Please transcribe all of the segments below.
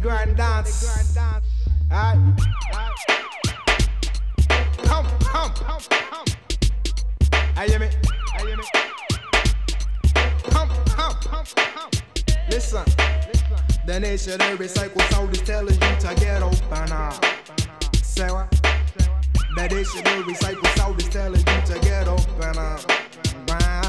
grand dance. Alright. Come, come, come, come. I hear me. I hear me. Come, come, come, come. Listen. The nation of recycle sound is telling you to get open up. Say what? The nation of recycle sound is telling you to get open up. Right.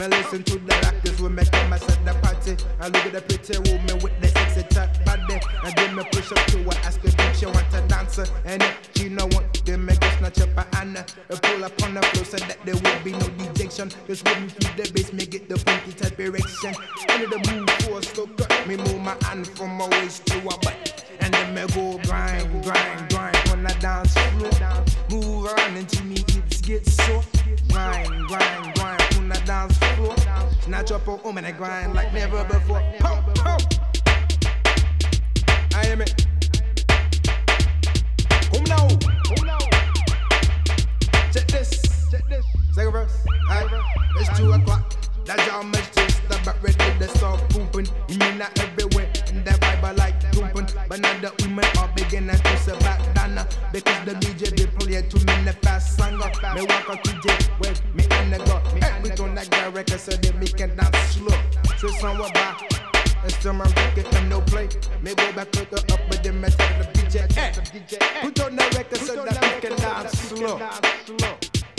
Me listen to the rockers when me come and the party. I look at the pretty woman with the sexy top body. And then me push up to her, ask her if she want to dance. And if she no want, then me go snatch up her hand. I pull up on the floor so that there will be no dejection. Just when me feel the bass, me get the funky type erection. Under the move force, so cut me move my hand from my waist to her butt. And then me go grind, grind, Snatch up a woman and grind like never before. Pump, pump. I am it. Play too many fast songs. Me walk a DJ with me and the girl. Hey, we turn that guy record so make it dance slow. So somewhere back. It's still my record and no play. Me go back to the up with the metal the DJ. Hey, put on the record so that we can dance slow.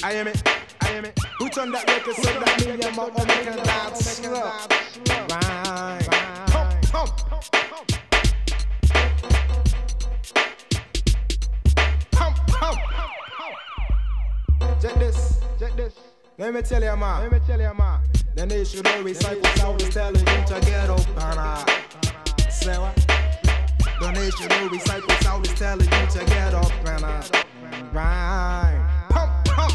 I am it. I am it. Put on that record so that me and my woman can dance slow. Right. Come, come, Let me tell you, man. Let me tell you, man. The nation of recycle sound is telling you to get up and uh, say what? The nation of recycle sound is telling you to get up and uh, right. Pump, pump.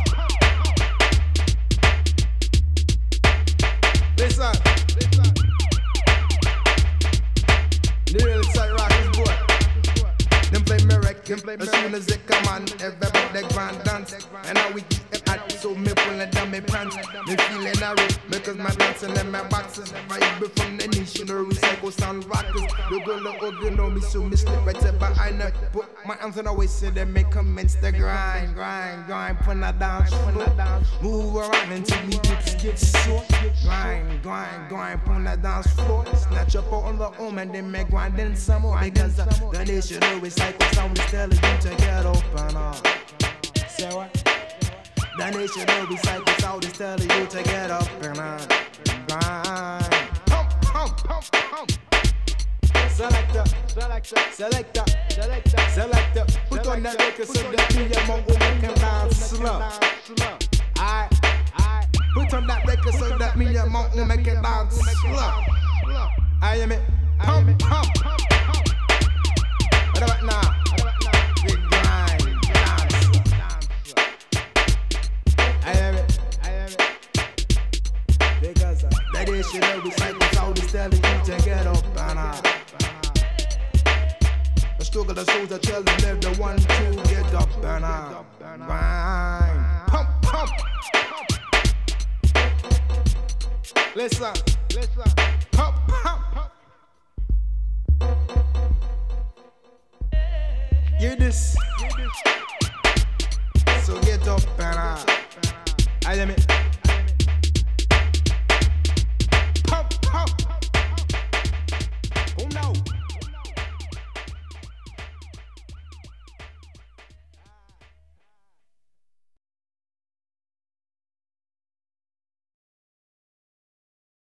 Listen. Listen. Real side rock is boy. Them play me record. As soon as they come on, everybody grand dance. And now we hot, so me pulling down my pants. Me feeling a rip, because my dancing and my boxing. Vibe from the or recycle sound rockers. The girl look oh, ugly, know me, so me slip right up behind her. Put my hands on the waist, so they make commence the grind, grind, grind. Put her down, put her down. Move around until me hips get sore. Grind, grind, grind, put her dance floor. Snatch up on the home and then make grind then some more. Because the nation, or recycle sound is telling you to get open up. Say what? The nation of recycle sound is telling you to get up and uh, grind. Pump, pump, pump, pump. Selector, selector, selector, selector, selector. Put on that record so that me and my woman can dance slow. Alright, alright. Put on that record so that me and my woman can dance slow. I am it. Pump, pump, uh, that is shit every cycle sound telling you to get up and uh, the Strugglin' Souls are telling everyone to get up and uh, grind. Pump, pump. Listen, listen. Pump, pump. Hear this. So get up and uh, I am it.